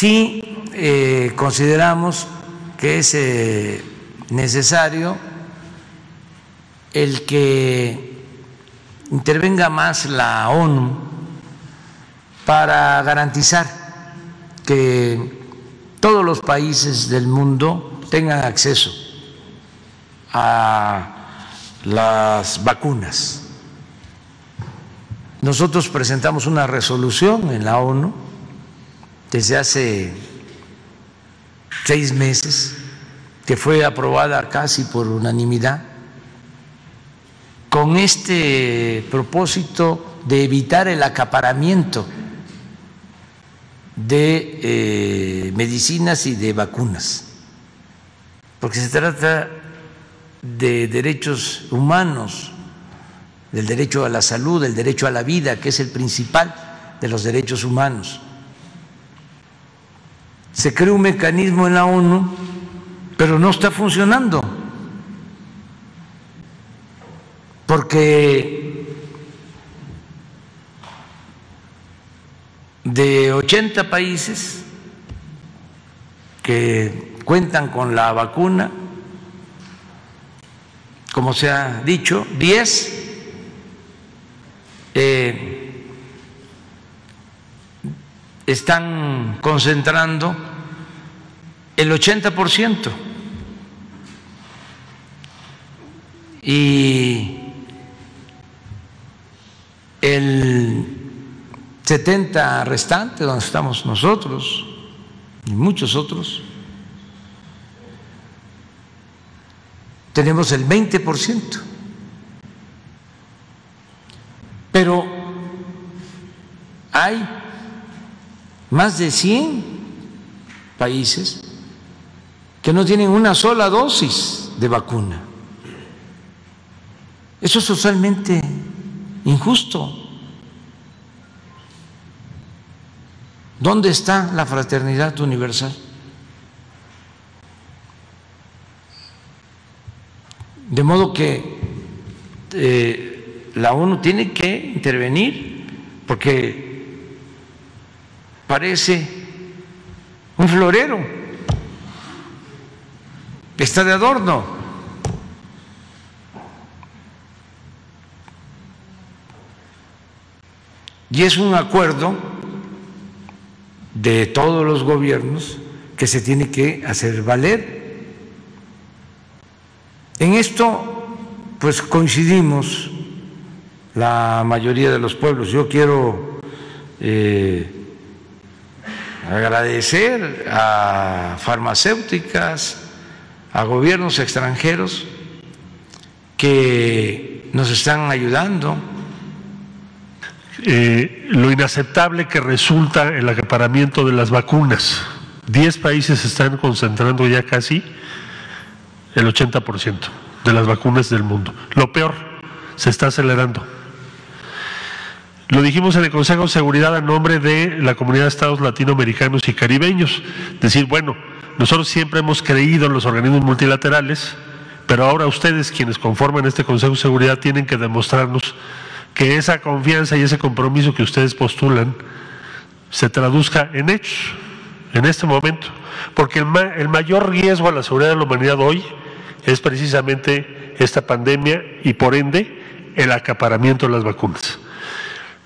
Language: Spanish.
sí eh, consideramos que es eh, necesario el que intervenga más la ONU para garantizar que todos los países del mundo tengan acceso a las vacunas. Nosotros presentamos una resolución en la ONU desde hace seis meses, que fue aprobada casi por unanimidad, con este propósito de evitar el acaparamiento de eh, medicinas y de vacunas, porque se trata de derechos humanos, del derecho a la salud, del derecho a la vida, que es el principal de los derechos humanos. Se creó un mecanismo en la ONU, pero no está funcionando, porque de 80 países que cuentan con la vacuna, como se ha dicho, 10 eh, están concentrando el 80% y el 70 restante donde estamos nosotros y muchos otros tenemos el 20%. Pero hay más de 100 países que no tienen una sola dosis de vacuna. Eso es totalmente injusto. ¿Dónde está la fraternidad universal? De modo que eh, la ONU tiene que intervenir porque parece un florero, está de adorno. Y es un acuerdo de todos los gobiernos que se tiene que hacer valer en esto, pues coincidimos la mayoría de los pueblos. Yo quiero eh, agradecer a farmacéuticas, a gobiernos extranjeros que nos están ayudando. Eh, lo inaceptable que resulta el acaparamiento de las vacunas. Diez países están concentrando ya casi el 80% de las vacunas del mundo. Lo peor, se está acelerando. Lo dijimos en el Consejo de Seguridad a nombre de la comunidad de estados latinoamericanos y caribeños. Decir, bueno, nosotros siempre hemos creído en los organismos multilaterales, pero ahora ustedes, quienes conforman este Consejo de Seguridad, tienen que demostrarnos que esa confianza y ese compromiso que ustedes postulan se traduzca en hechos en este momento. Porque el, el mayor riesgo a la seguridad de la humanidad hoy es precisamente esta pandemia y por ende el acaparamiento de las vacunas.